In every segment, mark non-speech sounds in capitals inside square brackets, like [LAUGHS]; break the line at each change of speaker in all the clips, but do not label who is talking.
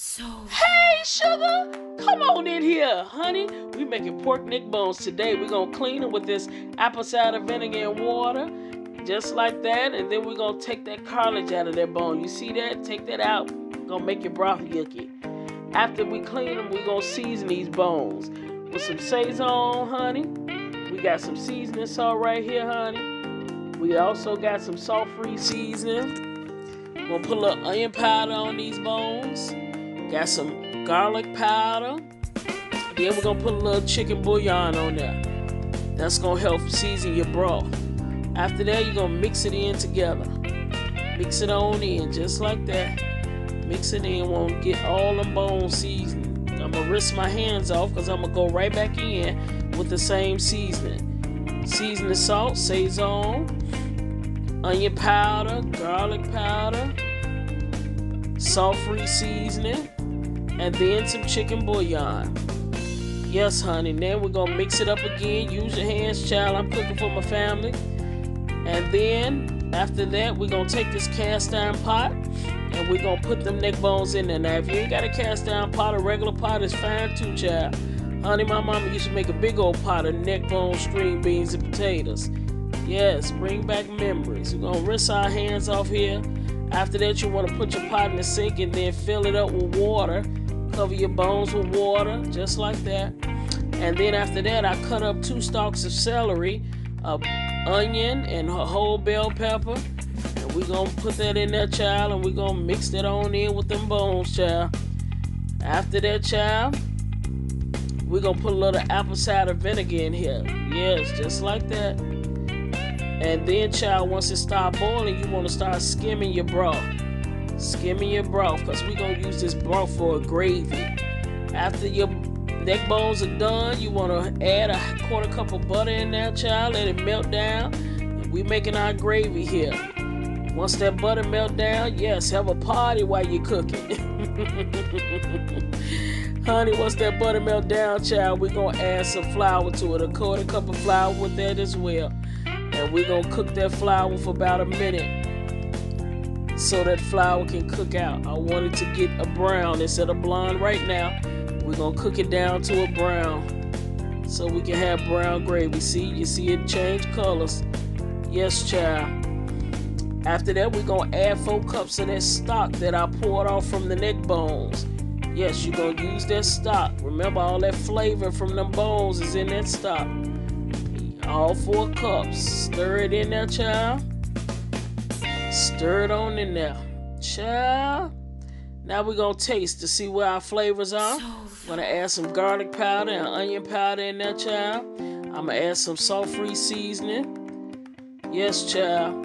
So.
Hey, sugar, come on in here, honey. We making pork neck bones today. We're gonna clean them with this apple cider vinegar and water, just like that. And then we're gonna take that cartilage out of that bone. You see that? Take that out. Gonna make your broth yucky. After we clean them, we're gonna season these bones with some Sazón, honey. We got some seasoning salt right here, honey. We also got some salt-free seasoning. We're gonna put a little onion powder on these bones. Got some garlic powder. Then we're gonna put a little chicken bouillon on there. That's gonna help season your broth. After that, you're gonna mix it in together. Mix it on in just like that. Mix it in, won't get all them bones seasoned. I'm gonna rinse my hands off because I'm gonna go right back in with the same seasoning. Seasoning salt, Sazón, onion powder, garlic powder, salt-free seasoning, and then some chicken bouillon. Yes, honey. Then we're gonna mix it up again. Use your hands, child. I'm cooking for my family. And then after that, we're gonna take this cast iron pot and we're gonna put them neck bones in there. Now, if you ain't got a cast iron pot, a regular pot is fine too, child. Honey, my mama used to make a big old pot of neck bones, string beans, and potatoes. Yes, bring back memories. We're gonna rinse our hands off here. After that, you want to put your pot in the sink and then fill it up with water. Cover your bones with water, just like that. And then after that, I cut up two stalks of celery, a onion, and a whole bell pepper. And we're gonna put that in there, child, and we're gonna mix that on in with them bones, child. After that, child, we're gonna put a little apple cider vinegar in here. Yes, just like that. And then, child, once it start boiling, you want to start skimming your broth. Skimming your broth, because we're going to use this broth for a gravy. After your neck bones are done, you want to add a quarter cup of butter in there, child. Let it melt down. And we making our gravy here. Once that butter melt down, yes, have a party while you're cooking. [LAUGHS] Honey, once that butter melt down, child, we're going to add some flour to it. A quarter cup of flour with that as well and we're gonna cook that flour for about a minute so that flour can cook out. I want it to get a brown instead of blonde right now. We're gonna cook it down to a brown so we can have brown gravy. See, you see it change colors. Yes, child. After that, we're gonna add four cups of that stock that I poured off from the neck bones. Yes, you're gonna use that stock. Remember, all that flavor from them bones is in that stock all four cups. Stir it in there, child. Stir it on in there, child. Now we're gonna taste to see where our flavors are. Gonna add some garlic powder and onion powder in there, child. I'm gonna add some salt-free seasoning. Yes, child.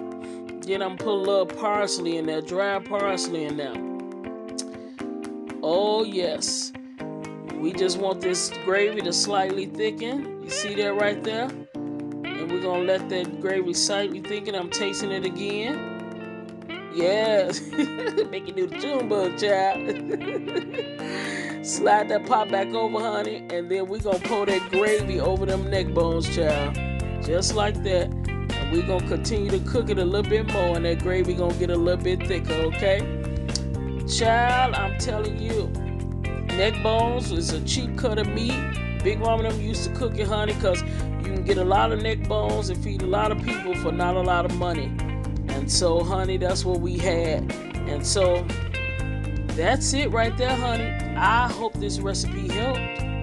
Then I'm gonna put a little parsley in there, dry parsley in there. Oh yes. We just want this gravy to slightly thicken. You see that right there? And we're gonna let that gravy slightly thicken. I'm tasting it again. Yes, [LAUGHS] make you do the June child. [LAUGHS] Slide that pot back over, honey, and then we're gonna pour that gravy over them neck bones, child. Just like that. And we're gonna continue to cook it a little bit more, and that gravy gonna get a little bit thicker, okay? Child, I'm telling you, neck bones is a cheap cut of meat. Big Mama them used to cook it, honey, because you can get a lot of neck bones and feed a lot of people for not a lot of money. And so, honey, that's what we had. And so, that's it right there, honey. I hope this recipe helped.